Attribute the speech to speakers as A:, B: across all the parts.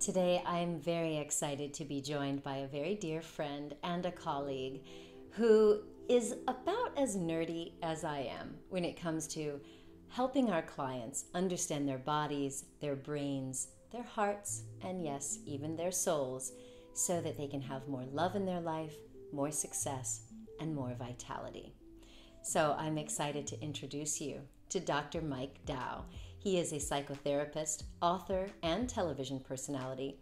A: Today, I'm very excited to be joined by a very dear friend and a colleague who is about as nerdy as I am when it comes to helping our clients understand their bodies, their brains, their hearts, and yes, even their souls, so that they can have more love in their life, more success, and more vitality. So I'm excited to introduce you to Dr. Mike Dow. He is a psychotherapist, author, and television personality.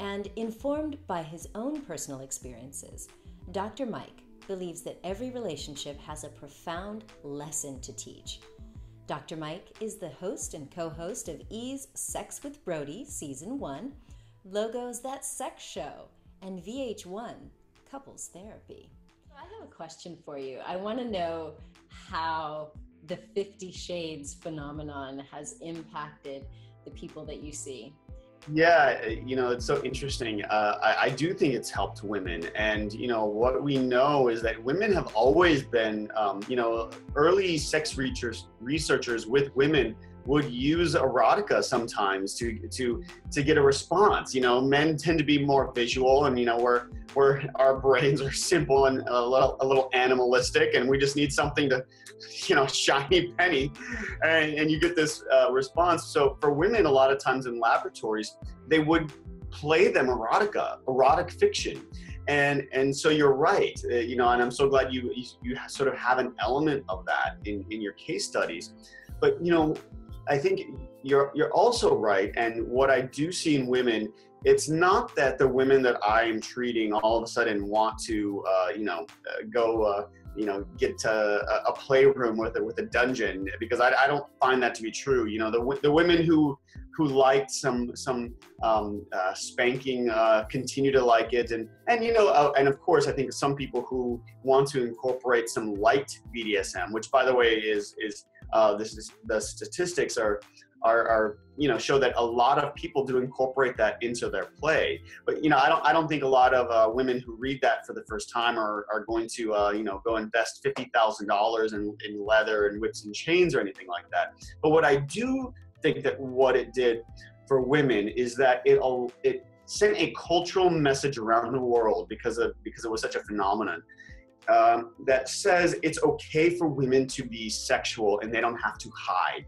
A: And informed by his own personal experiences, Dr. Mike believes that every relationship has a profound lesson to teach. Dr. Mike is the host and co host of E's Sex with Brody Season 1, Logo's That Sex Show, and VH1 Couples Therapy. I have a question for you. I want to know how the 50 shades phenomenon has impacted the people that you see?
B: Yeah you know it's so interesting. Uh, I, I, do think it's helped women. And you know what we know is that women have always been um, you know early sex researchers researchers with women would use erotica sometimes to to to get a response. You know, men tend to be more visual, and you know, we're we're our brains are simple and a little a little animalistic, and we just need something to, you know, shiny penny, and, and you get this uh, response. So for women, a lot of times in laboratories, they would play them erotica, erotic fiction. And and so you're right, uh, you know, and I'm so glad you, you you sort of have an element of that in in your case studies. But you know, I think you're you're also right. And what I do see in women, it's not that the women that I am treating all of a sudden want to, uh, you know, uh, go, uh, you know, get to a, a, playroom with a, with a dungeon because I, I don't find that to be true. You know, the the women who who liked some some um, uh, spanking uh, continue to like it, and and you know, uh, and of course, I think some people who want to incorporate some light BDSM, which by the way is is uh, this the statistics are, are, are you know show that a lot of people do incorporate that into their play. But you know I don't I don't think a lot of uh, women who read that for the first time are, are going to uh, you know go invest fifty thousand dollars in in leather and whips and chains or anything like that. But what I do think that what it did for women is that it it sent a cultural message around the world because of because it was such a phenomenon um, that says it's okay for women to be sexual and they don't have to hide.